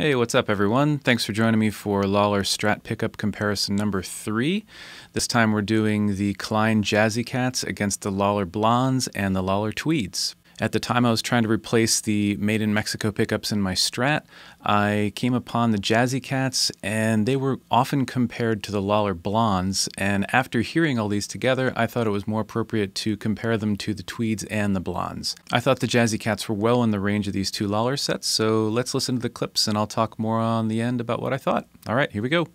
Hey, what's up, everyone? Thanks for joining me for Lollar Strat Pickup Comparison number three. This time we're doing the Klein Jazzy Cats against the Lollar Blondes and the Lollar Tweeds. At the time I was trying to replace the Made in Mexico pickups in my Strat, I came upon the Jazzy Cats and they were often compared to the Lollar Blondes. And after hearing all these together, I thought it was more appropriate to compare them to the Tweeds and the Blondes. I thought the Jazzy Cats were well in the range of these two Lollar sets, so let's listen to the clips and I'll talk more on the end about what I thought. All right, here we go.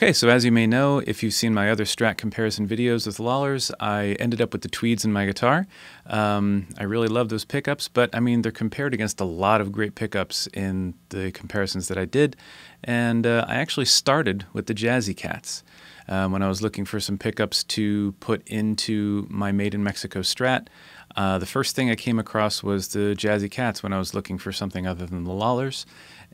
Okay, so as you may know, if you've seen my other Strat comparison videos with Lollars, I ended up with the Tweeds in my guitar. Um, I really love those pickups, but I mean, they're compared against a lot of great pickups in the comparisons that I did. And uh, I actually started with the Jazzy Cats. Um, when I was looking for some pickups to put into my Made in Mexico Strat, Uh, the first thing I came across was the Jazzy Cats when I was looking for something other than the Lollars,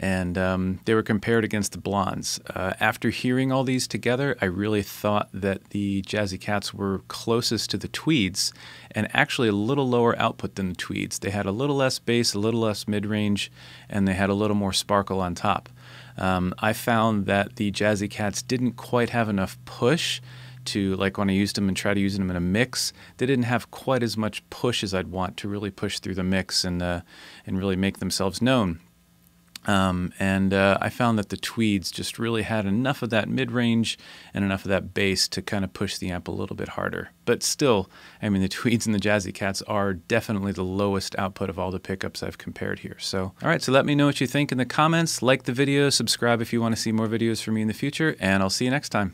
and um, they were compared against the Blondes. Uh, after hearing all these together, I really thought that the Jazzy Cats were closest to the Tweeds and actually a little lower output than the Tweeds. They had a little less bass, a little less mid range, and they had a little more sparkle on top. Um, I found that the Jazzy Cats didn't quite have enough push to like when I used them and try to use them in a mix, they didn't have quite as much push as I'd want to really push through the mix and uh, and really make themselves known. Um, and uh, I found that the Tweeds just really had enough of that mid range and enough of that bass to kind of push the amp a little bit harder. But still, I mean, the Tweeds and the Jazzy Cats are definitely the lowest output of all the pickups I've compared here. So, all right, so let me know what you think in the comments. Like the video, subscribe if you want to see more videos from me in the future, and I'll see you next time.